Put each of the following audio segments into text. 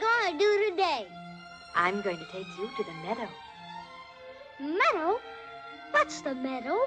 going to do today? I'm going to take you to the meadow. Meadow? What's the meadow?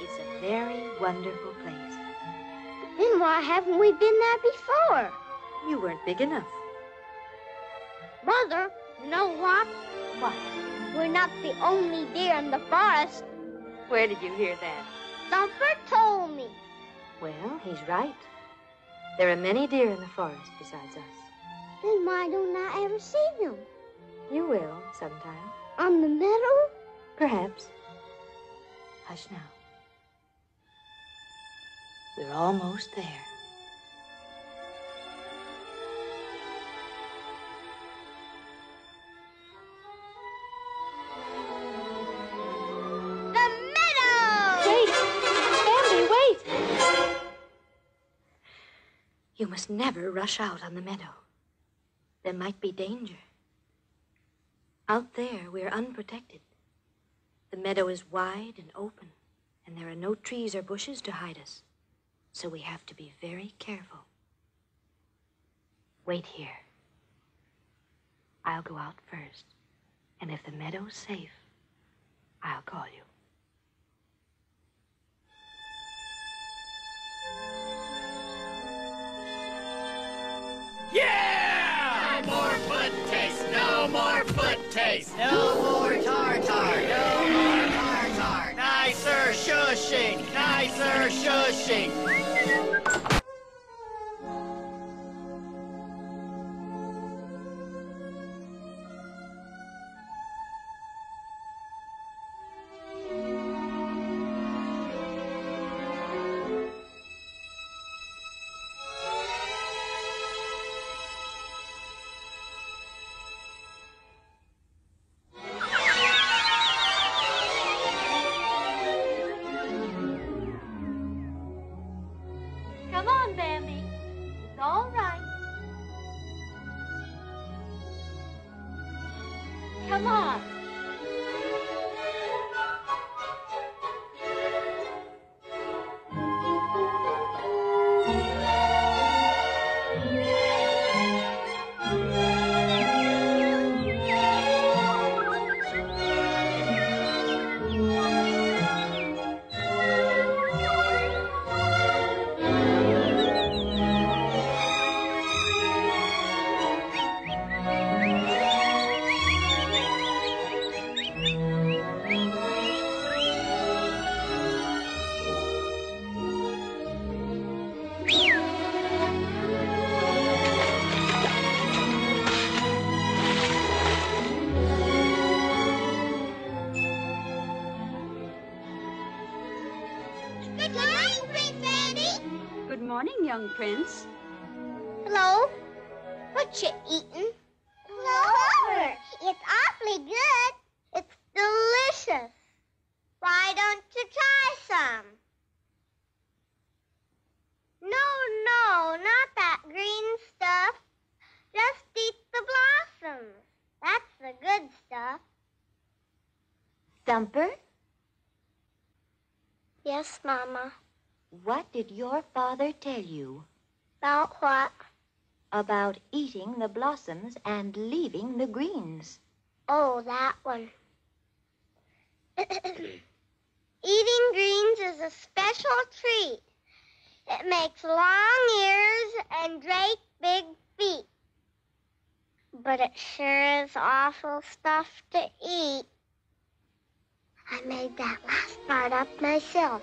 It's a very wonderful place. Then why haven't we been there before? You weren't big enough. Mother, you know what? What? We're not the only deer in the forest. Where did you hear that? Thumper told me. Well, he's right. There are many deer in the forest besides us. Then why don't I ever see them? You will sometime. On the meadow? Perhaps. Hush now. We're almost there. The meadow! Wait! Bambi, wait! You must never rush out on the meadow. There might be danger. Out there, we're unprotected. The meadow is wide and open, and there are no trees or bushes to hide us. So we have to be very careful. Wait here. I'll go out first, and if the meadow's safe, I'll call you. Yeah! No more foot taste, no more tartar, no more tartar. Nicer shushing, nicer shushing. Bambi. It's all right. Come on. Morning, young prince. Hello. What you eating? Clover. It's awfully good. It's delicious. Why don't you try some? No, no, not that green stuff. Just eat the blossoms. That's the good stuff. Thumper, Yes, Mama. What did your father tell you About what? about eating the blossoms and leaving the greens? Oh, that one. Eating greens is a special treat. It makes long ears and great big feet. But it sure is awful stuff to eat. I made that last part up myself.